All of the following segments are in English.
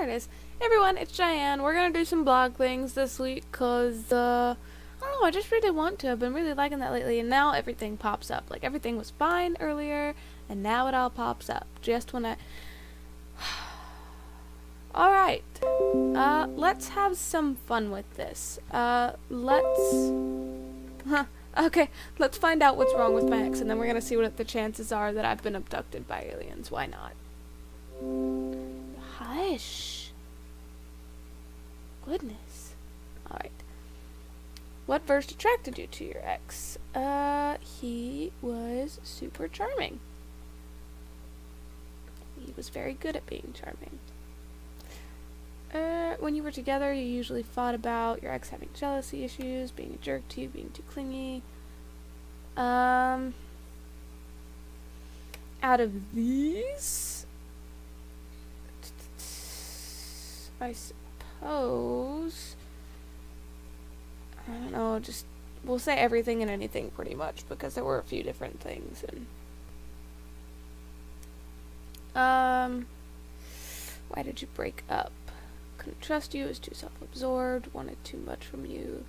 there it is. Everyone, it's Cheyenne. We're gonna do some Blogthings this week because, uh, I don't know, I just really want to. I've been really liking that lately, and now everything pops up. Like, everything was fine earlier, and now it all pops up. Just when I. Alright. Uh, let's have some fun with this. Uh, let's. Huh. Okay, let's find out what's wrong with my ex, and then we're gonna see what the chances are that I've been abducted by aliens. Why not? Hush. Goodness. Alright. What first attracted you to your ex? Uh, he was super charming. He was very good at being charming. Uh, when you were together, you usually fought about your ex having jealousy issues, being a jerk to you, being too clingy. Um, out of these, I suppose, I don't know, just, we'll say everything and anything pretty much, because there were a few different things, and, um, why did you break up? couldn't trust you, was too self-absorbed, wanted too much from you.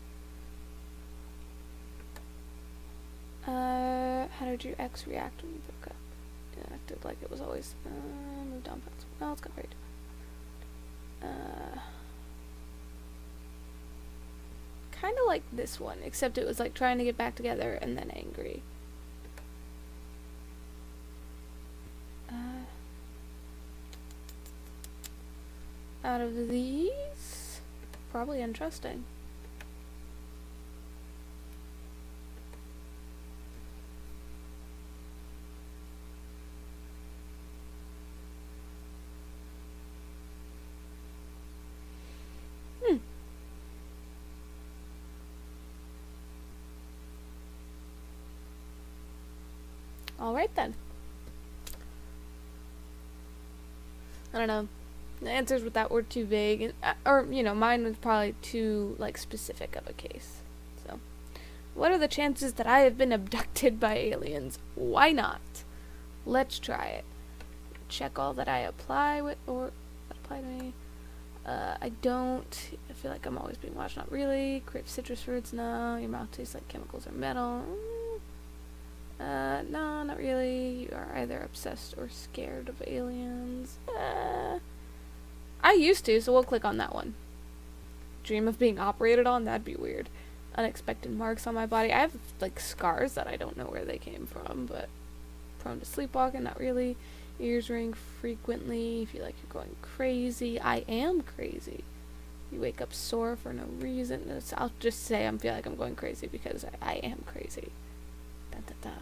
Uh, how did your ex react when you broke up? It acted like it was always, uh, moved on past someone else, got very Uh, kind of like this one, except it was like trying to get back together and then angry. Out of these, probably untrusting. All right then. I don't know the answers with that were too vague, and, uh, or you know, mine was probably too like specific of a case. So, what are the chances that I have been abducted by aliens? Why not? Let's try it. Check all that I apply with or apply to me. Uh, I don't. I feel like I'm always being watched. Not really. Crave citrus fruits. No. Your mouth tastes like chemicals or metal. Uh, no, not really. You are either obsessed or scared of aliens. Uh, I used to, so we'll click on that one. Dream of being operated on? That'd be weird. Unexpected marks on my body. I have, like, scars that I don't know where they came from, but prone to sleepwalking? Not really. Ears ring frequently. Feel like you're going crazy. I am crazy. You wake up sore for no reason. I'll just say I feel like I'm going crazy because I, I am crazy. Da, da, da.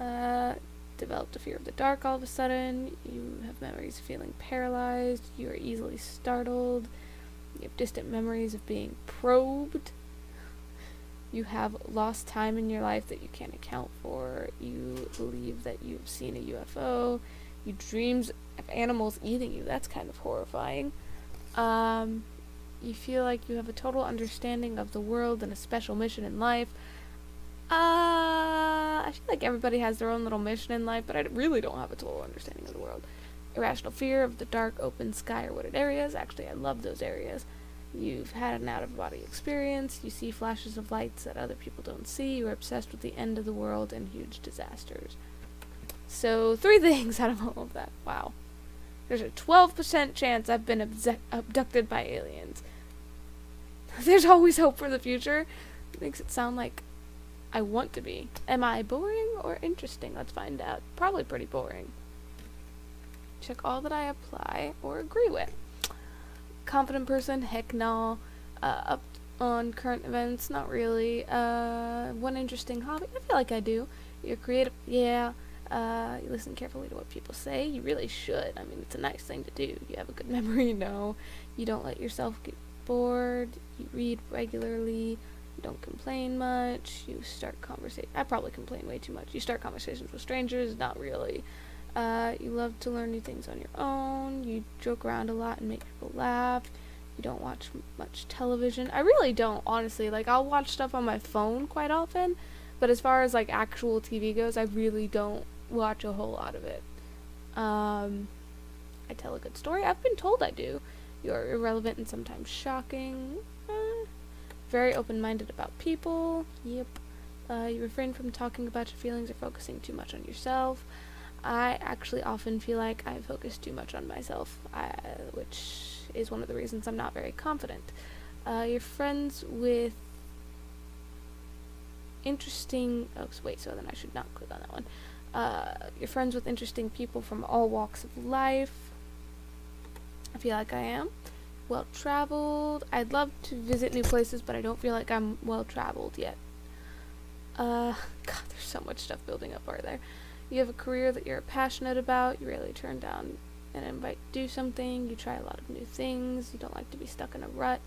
Uh, developed a fear of the dark all of a sudden, you have memories of feeling paralyzed, you are easily startled, you have distant memories of being probed, you have lost time in your life that you can't account for, you believe that you've seen a UFO, you dreams of animals eating you, that's kind of horrifying. Um, you feel like you have a total understanding of the world and a special mission in life. Uh, I feel like everybody has their own little mission in life, but I really don't have a total understanding of the world. Irrational fear of the dark, open sky, or wooded areas. Actually, I love those areas. You've had an out of body experience. You see flashes of lights that other people don't see. You're obsessed with the end of the world and huge disasters. So, three things out of all of that. Wow. There's a 12% chance I've been abducted by aliens. There's always hope for the future. It makes it sound like I want to be. Am I boring or interesting? Let's find out. Probably pretty boring. Check all that I apply or agree with. Confident person? Heck no. Uh, up on current events? Not really. Uh, one interesting hobby? I feel like I do. You're creative? Yeah. Uh, you listen carefully to what people say. You really should. I mean, it's a nice thing to do. You have a good memory, no. You don't let yourself get bored. You read regularly don't complain much. You start conversation. I probably complain way too much. You start conversations with strangers. Not really. Uh, you love to learn new things on your own. You joke around a lot and make people laugh. You don't watch much television. I really don't, honestly. Like, I'll watch stuff on my phone quite often, but as far as like actual TV goes, I really don't watch a whole lot of it. Um, I tell a good story. I've been told I do. You're irrelevant and sometimes shocking. Very open minded about people. Yep. Uh, you refrain from talking about your feelings or focusing too much on yourself. I actually often feel like I focus too much on myself, uh, which is one of the reasons I'm not very confident. Uh, you're friends with interesting. Oh, wait, so then I should not click on that one. Uh, you're friends with interesting people from all walks of life. I feel like I am. Well traveled. I'd love to visit new places, but I don't feel like I'm well traveled yet. Uh, God, there's so much stuff building up over there. You have a career that you're passionate about. You rarely turn down an invite to do something. You try a lot of new things. You don't like to be stuck in a rut.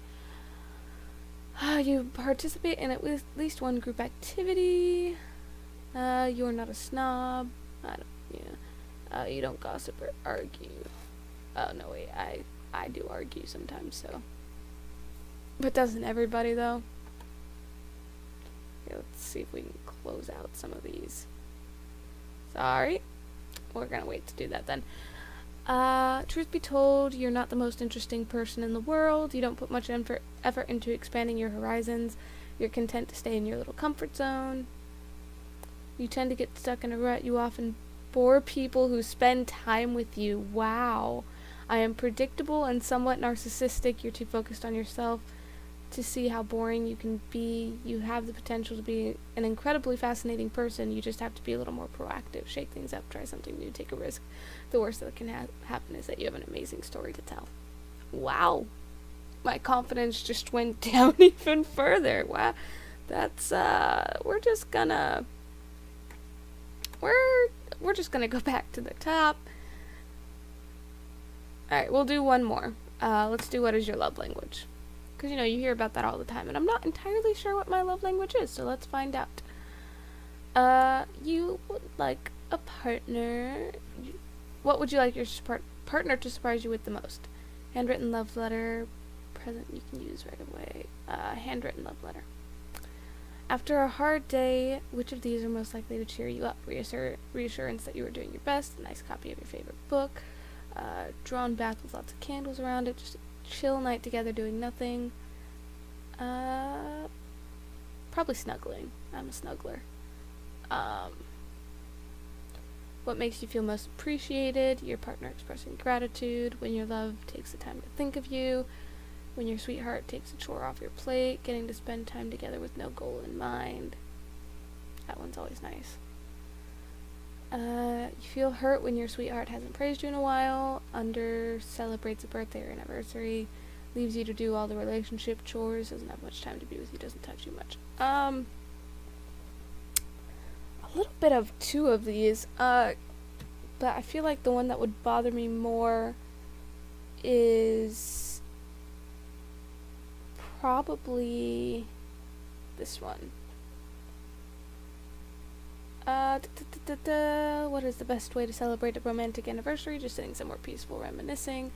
Uh, you participate in at least one group activity. Uh, you're not a snob. I don't, yeah. Uh, you don't gossip or argue. Oh, no, wait. I, I do argue sometimes, so. But doesn't everybody, though? Okay, let's see if we can close out some of these. Sorry. We're gonna wait to do that then. Uh, truth be told, you're not the most interesting person in the world. You don't put much effort, effort into expanding your horizons. You're content to stay in your little comfort zone. You tend to get stuck in a rut. You often bore people who spend time with you. Wow. I am predictable and somewhat narcissistic. You're too focused on yourself to see how boring you can be. You have the potential to be an incredibly fascinating person. You just have to be a little more proactive, shake things up, try something new, take a risk. The worst that can ha- happen is that you have an amazing story to tell. Wow. My confidence just went down even further. Wow. That's uh we're just gonna we're we're just gonna go back to the top. Alright, we'll do one more. Uh, let's do what is your love language? Because, you know, you hear about that all the time, and I'm not entirely sure what my love language is, so let's find out. Uh, you would like a partner. What would you like your partner to surprise you with the most? Handwritten love letter, present you can use right away. Uh, handwritten love letter. After a hard day, which of these are most likely to cheer you up? Reassur- reassurance that you are doing your best, a nice copy of your favorite book, uh, drawn bath with lots of candles around it, just chill night together doing nothing. Uh, probably snuggling. I'm a snuggler. Um, what makes you feel most appreciated? Your partner expressing gratitude. When your love takes the time to think of you. When your sweetheart takes a chore off your plate. Getting to spend time together with no goal in mind. That one's always nice. Uh, you feel hurt when your sweetheart hasn't praised you in a while, under celebrates a birthday or anniversary, leaves you to do all the relationship chores, doesn't have much time to be with you, doesn't touch you much. Um, a little bit of two of these, uh, but I feel like the one that would bother me more is probably this one. Uh, what is the best way to celebrate a romantic anniversary? Just sitting somewhere peaceful, reminiscing.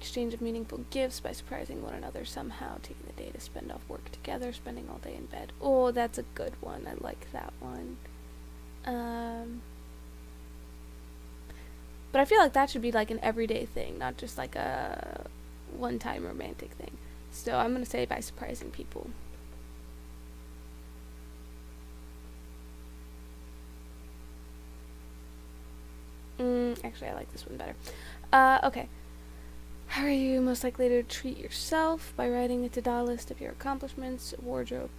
Exchange of meaningful gifts by surprising one another somehow. Taking the day to spend off work together, spending all day in bed. Oh, that's a good one. I like that one. Um, but I feel like that should be like an everyday thing, not just like a one time romantic thing. So I'm to say by surprising people. Actually, I like this one better. Uh, okay. How are you most likely to treat yourself? By writing a to-do list of your accomplishments, wardrobe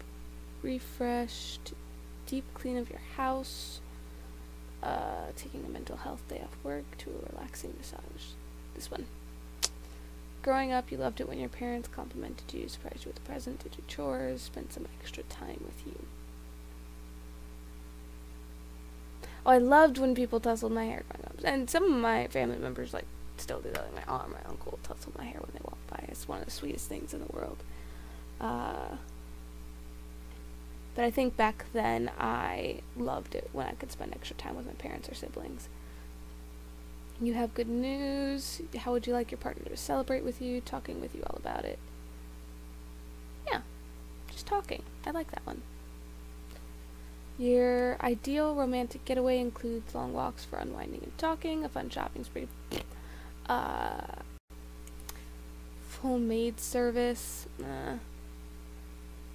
refreshed, deep clean of your house, uh, taking a mental health day off work to a relaxing massage. This one. Growing up, you loved it when your parents complimented you, surprised you with a present, did your chores, spent some extra time with you. Oh, I loved when people tousled my hair growing up. And some of my family members, like, still do that. Like, my aunt my uncle tussle my hair when they walk by. It's one of the sweetest things in the world. Uh, but I think back then I loved it when I could spend extra time with my parents or siblings. You have good news. How would you like your partner to celebrate with you? Talking with you all about it. Yeah, just talking. I like that one. Your ideal romantic getaway includes long walks for unwinding and talking, a fun shopping spree. Uh, full maid service. Nah.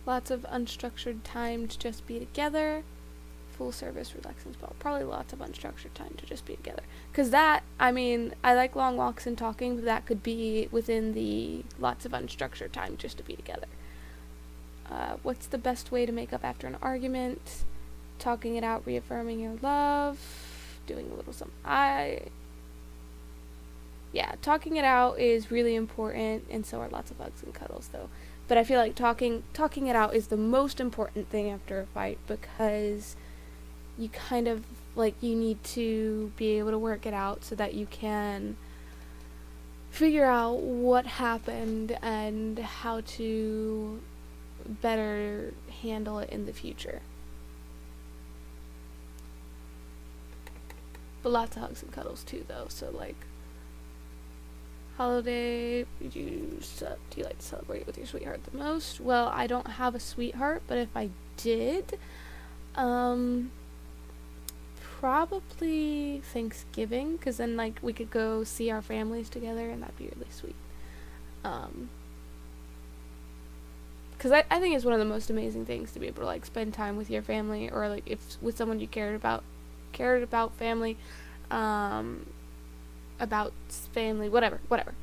Lots of unstructured time to just be together. Full service relaxing spell. Probably lots of unstructured time to just be together. Because that, I mean, I like long walks and talking, but that could be within the lots of unstructured time just to be together. Uh, what's the best way to make up after an argument? Talking it out, reaffirming your love, doing a little some. I yeah, talking it out is really important, and so are lots of hugs and cuddles, though. But I feel like talking talking it out is the most important thing after a fight because you kind of like you need to be able to work it out so that you can figure out what happened and how to better handle it in the future. But lots of hugs and cuddles too, though. So like holiday do you, do you like to celebrate with your sweetheart the most? Well, I don't have a sweetheart, but if I did, um, probably Thanksgiving, because then like we could go see our families together, and that'd be really sweet. Um, because I, I think it's one of the most amazing things to be able to like spend time with your family or like if with someone you cared about cared about family um about family, whatever, whatever.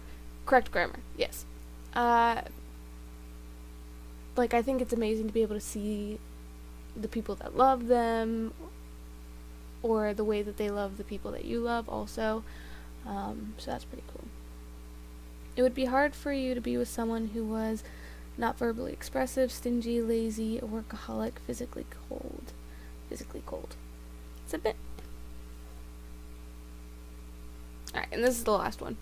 Correct grammar, yes. Uh, like, I think it's amazing to be able to see the people that love them or the way that they love the people that you love also. Um, so that's pretty cool. It would be hard for you to be with someone who was not verbally expressive, stingy, lazy, a workaholic, physically cold. Physically cold. A bit Alright, and this is the last one.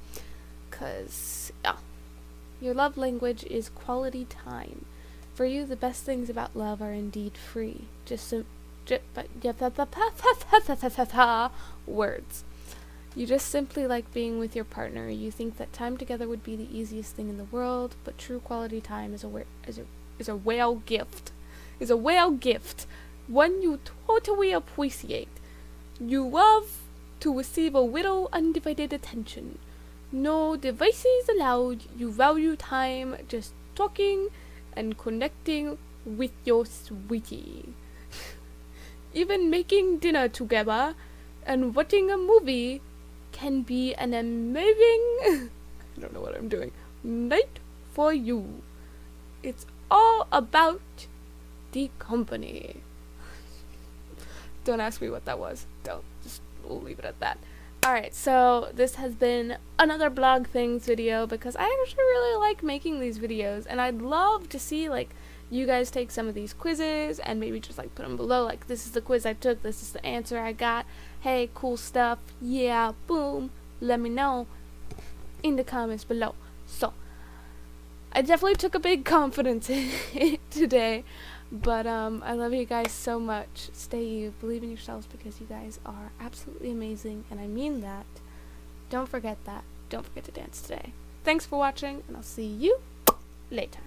Because, yeah. Your love language is quality time. For you, the best things about love are indeed free. Just some. Words. You just simply like being with your partner. You think that time together would be the easiest thing in the world, but true quality time is a is a is a whale gift. Is a whale gift. One you totally appreciate. You love to receive a little undivided attention. No devices allowed. You value time just talking and connecting with your sweetie. Even making dinner together and watching a movie can be an amazing I don't know what I'm doing. Night for you. It's all about the company. Don't ask me what that was. Don't. Just leave it at that. Alright, so this has been another Blogthings video because I actually really like making these videos and I'd love to see like you guys take some of these quizzes and maybe just like put them below like this is the quiz I took, this is the answer I got, hey cool stuff, yeah, boom, let me know in the comments below. So, I definitely took a big confidence today. But um, I love you guys so much. Stay you. Believe in yourselves because you guys are absolutely amazing, and I mean that. Don't forget that. Don't forget to dance today. Thanks for watching, and I'll see you later.